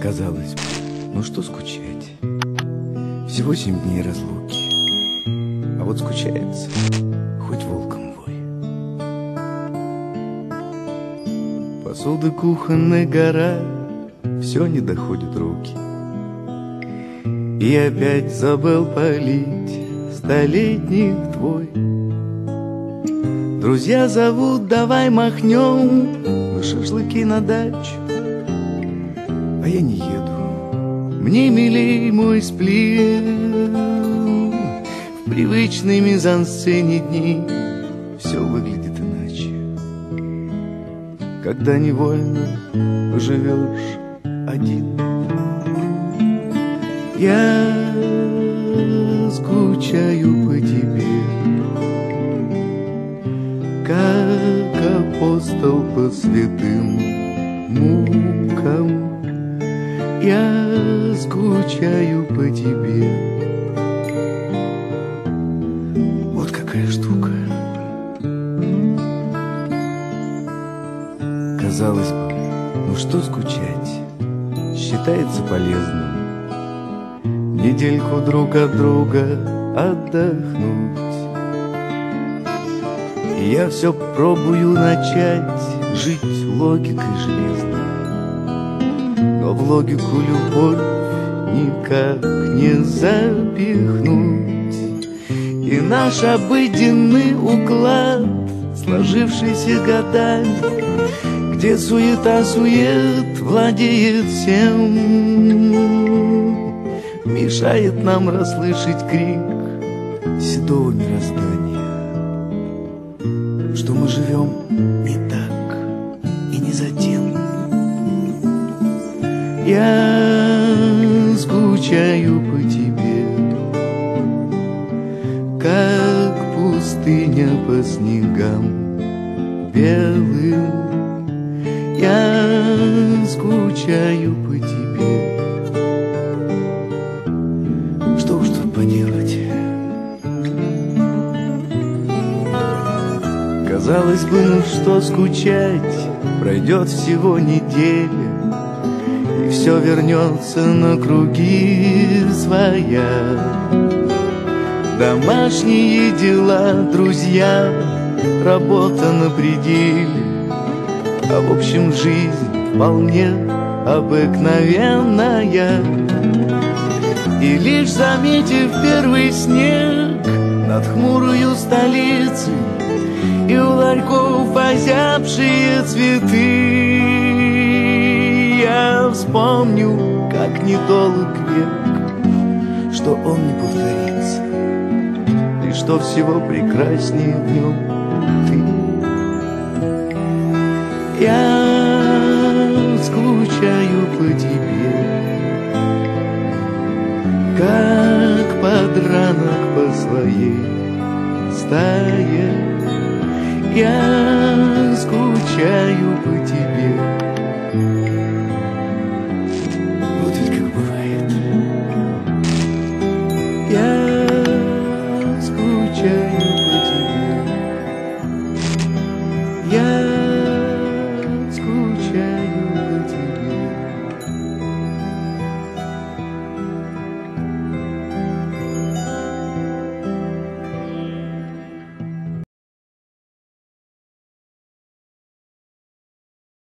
Казалось бы, ну что скучать? Всего семь дней разлуки. А вот скучается, хоть волком вой. Посуды кухонная гора, все не доходит руки. И опять забыл полить столетних твой. Друзья зовут, давай махнем на шашлыки на дачу а я не еду. Мне милей мой сплин В привычной мизансцене дней Все выглядит иначе. Когда невольно живешь один. Я скучаю по тебе Как апостол по святым мукам я скучаю по тебе. Вот какая штука. Казалось бы, ну что скучать? Считается полезным Недельку друг от друга отдохнуть. И я все пробую начать Жить логикой железной но в логику любовь никак не запихнуть. И наш обыденный уклад, сложившийся годами Где суета-сует владеет всем Мешает нам расслышать крик седого мироздания Что мы живем не так и не за тем я скучаю по тебе, Как пустыня по снегам белым. Я скучаю по тебе. Что уж тут поделать? Казалось бы, ну что скучать, Пройдет всего неделя, и все вернется на круги своя. Домашние дела, друзья, работа на пределе, а в общем жизнь вполне обыкновенная. И лишь заметив первый снег над хмурою столицей И у ларьков озябшие цветы вспомню, как недолг век, Что он не повторится, И что всего прекраснее в нем ты. Я скучаю по тебе, Как подранок по своей стае. Я скучаю